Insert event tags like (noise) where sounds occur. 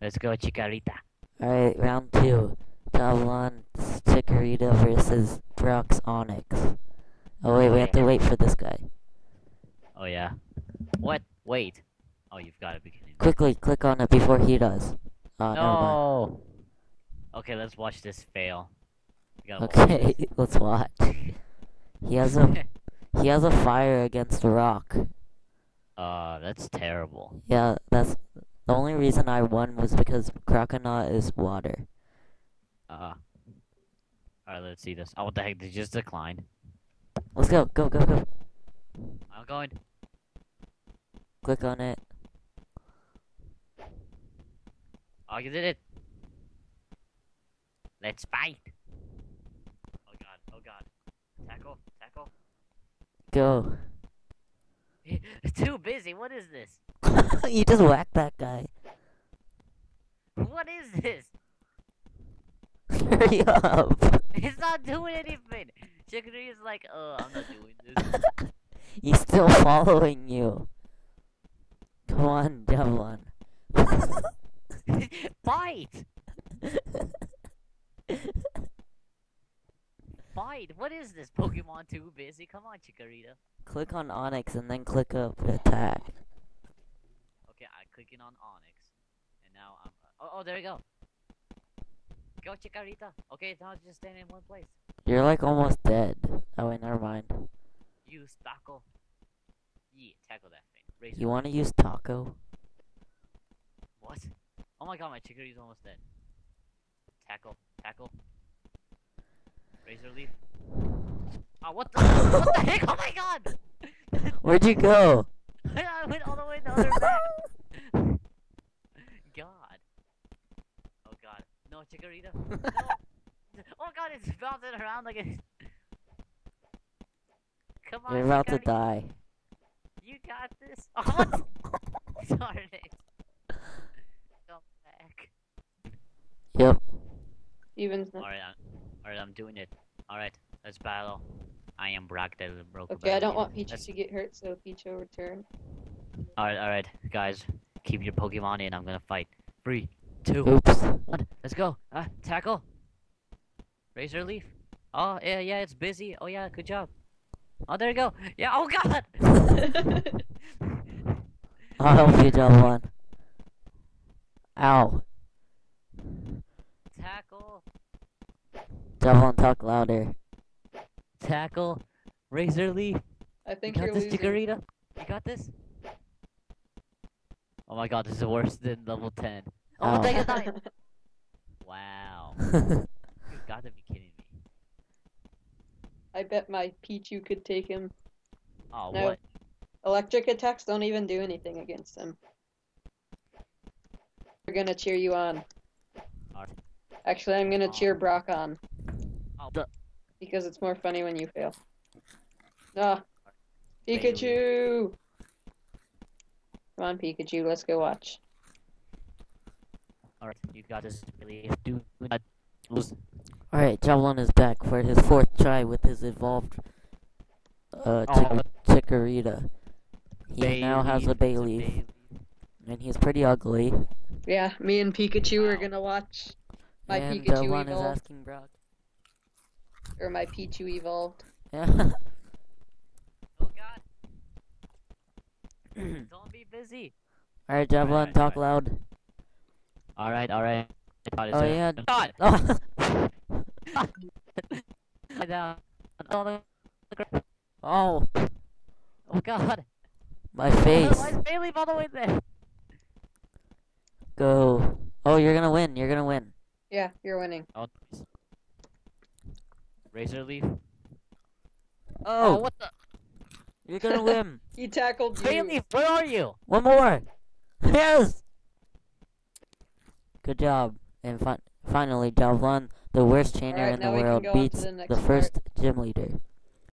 Let's go, Chikorita. Alright, round two. Javlon Chikorita versus Brock's Onix. Oh wait, we have to wait for this guy. Oh yeah. What? Wait. Oh, you've got to be kidding me. Quickly, click on it before he does. Oh. No. Okay, let's watch this fail. We gotta watch Okay, (laughs) let's watch. He has a he has a fire against a rock. (laughs) uh, that's terrible. Yeah, that's the only reason I won was because Croconaw is water. Uh. Alright, let's see this. Oh, what the heck? Did you just decline? Let's go, go, go, go. I'm going. Click on it. Oh, you did it. Let's fight. Oh god, oh god. Tackle, tackle. Go. (laughs) Too busy. What is this? You just whacked that guy. What is this? Hurry up. (laughs) It's not doing anything. Chicory is like, oh, I'm not doing this. (laughs) He's still following you. Come on, Javlon. Fight! Fight! What is this? Pokemon too busy? Come on, Chikorita. click on Onix and then click up attack. Clicking on Onix, and now I'm. Uh, oh, oh, there you go. Go, Chikorita. Okay, now just stand in one place. You're like almost dead. Oh wait, never mind. Use tackle. Yeah, tackle that thing. Razor. You want to use Taco? What? Oh my god, my Chikorita's almost dead. Tackle, tackle. Razor leaf. Oh, what the? what the heck? Oh my god! (laughs) Where'd you go? (laughs) I went all the way the other back. God. Oh god. No, Chikorita. No. oh god, it's bouncing around like it's. Come on, You're about to die. You got this. (laughs) Oh, what? Darn it. Come back. Yep. Evens now. Alright, I'm, alright, I'm doing it. Alright, let's battle. I am Brock the broken Okay, I don't want Gamer. Pichu to get hurt, so Pichu return. Alright, alright, guys. Keep your Pokemon in. I'm gonna fight. Three, two, Oops. one. Let's go. Ah, tackle. Razor leaf. Oh, yeah, yeah, it's busy. Oh, yeah, good job. Oh, there you go. Yeah, oh, God. (laughs) I'll help you, Javlon. Ow. tackle. Javlon, talk louder. Tackle. Razor leaf. I You think got you're this, losing. Chikorita? You got this? Oh my god, this is worse than level 10. Oh, Ow. take (laughs) it down. Wow. (laughs) You gotta be kidding me. I bet my Pichu could take him. Oh, No. what? Electric attacks don't even do anything against him. We're gonna cheer you on. Alright. Actually, I'm gonna cheer Um, Brock on Oh, because it's more funny when you fail. Ah, Fail. Pikachu! Come on, Pikachu, let's go watch. Alright, you got this. Really, do not lose. Alright, Javlon is back for his fourth try with his evolved uh, Oh, Chikorita. He now has a Bayleef, Bayleef, it's and he's pretty ugly. Yeah, me and Pikachu are gonna watch my and Pikachu Javlon is evolve, asking Brock. or my Pichu evolved. Yeah. Oh god, (clears throat) don't be busy. Alright, Javlon, Alright, talk alright. loud. Alright, alright. God, Oh, it's a- yeah. God! Oh. (laughs) Down. On the ground. oh, Oh god. my face. Why is Bayleef all the way there? Go. Oh, you're gonna win. You're gonna win. Yeah, you're winning. Oh, nice. Razor leaf. Oh, uh, what the? you're gonna win. (laughs) He tackled you. Bayleef, where are you? One more. Yes. Good job. And fi- finally, Javlon, the worst trainer Alright, in the world, go on to beats the the first gym leader.